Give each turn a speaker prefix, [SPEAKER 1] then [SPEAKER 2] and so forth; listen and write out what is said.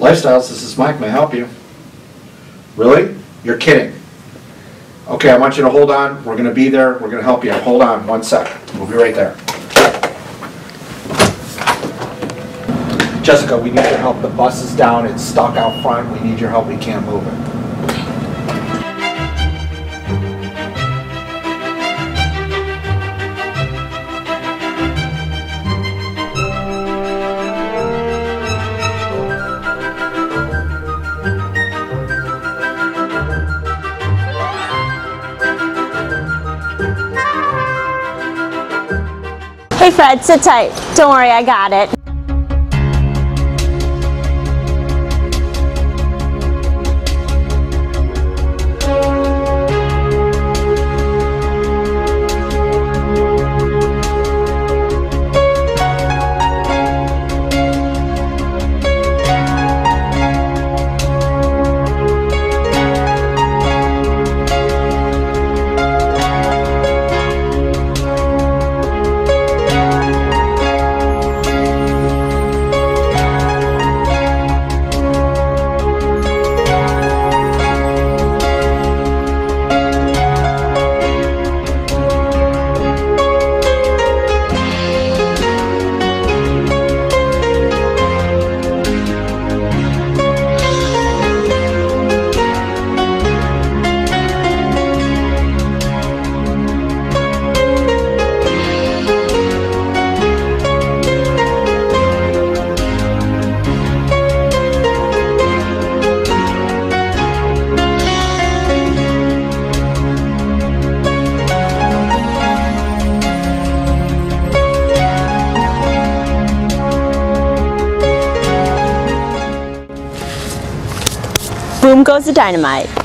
[SPEAKER 1] Lifestyles, this is Mike, may I help you? Really? You're kidding? Okay, I want you to hold on, we're gonna be there, we're gonna help you, hold on one sec, we'll be right there. Jessica, we need your help, the bus is down, it's stuck out front, we need your help, we can't move it.
[SPEAKER 2] Hey Fred, sit tight. Don't worry, I got it. Boom goes the dynamite.